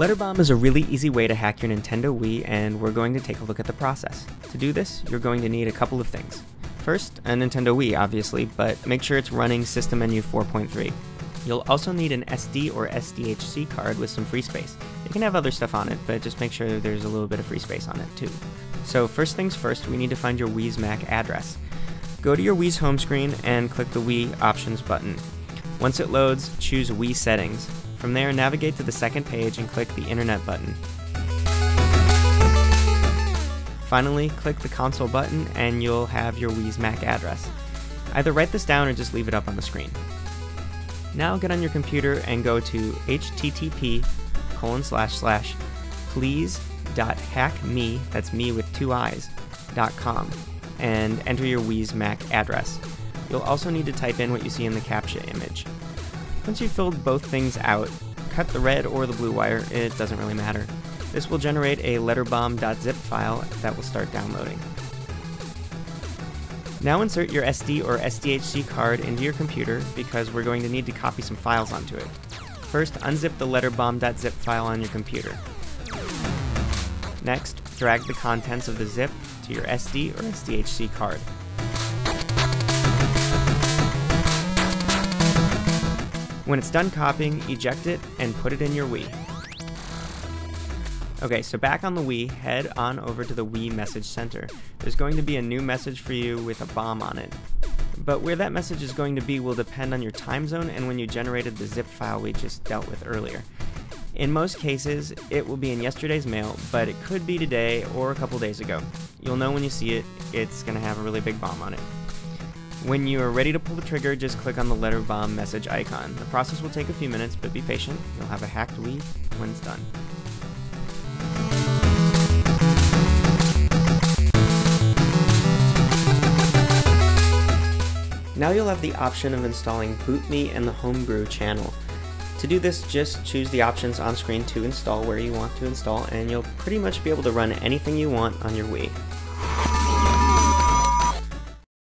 Letterbomb is a really easy way to hack your Nintendo Wii, and we're going to take a look at the process. To do this, you're going to need a couple of things. First, a Nintendo Wii, obviously, but make sure it's running System Menu 4.3. You'll also need an SD or SDHC card with some free space. It can have other stuff on it, but just make sure there's a little bit of free space on it too. So first things first, we need to find your Wii's MAC address. Go to your Wii's home screen and click the Wii Options button. Once it loads, choose Wii Settings. From there, navigate to the second page and click the Internet button. Finally, click the console button and you'll have your Wii's MAC address. Either write this down or just leave it up on the screen. Now get on your computer and go to http colon slash slash please.hackmii, that's me with two eyes, dot com, and enter your Wii's MAC address. You'll also need to type in what you see in the CAPTCHA image. Once you've filled both things out, cut the red or the blue wire, it doesn't really matter. This will generate a letterbomb.zip file that will start downloading. Now insert your SD or SDHC card into your computer because we're going to need to copy some files onto it. First, unzip the letterbomb.zip file on your computer. Next, drag the contents of the zip to your SD or SDHC card. When it's done copying, eject it and put it in your Wii. Okay, so back on the Wii, head on over to the Wii Message Center. There's going to be a new message for you with a bomb on it. But where that message is going to be will depend on your time zone and when you generated the zip file we just dealt with earlier. In most cases, it will be in yesterday's mail, but it could be today or a couple days ago. You'll know when you see it, it's going to have a really big bomb on it. When you are ready to pull the trigger, just click on the letter bomb message icon. The process will take a few minutes, but be patient. You'll have a hacked Wii when it's done. Now you'll have the option of installing BootMii and the Homebrew channel. To do this, just choose the options on screen to install where you want to install and you'll pretty much be able to run anything you want on your Wii.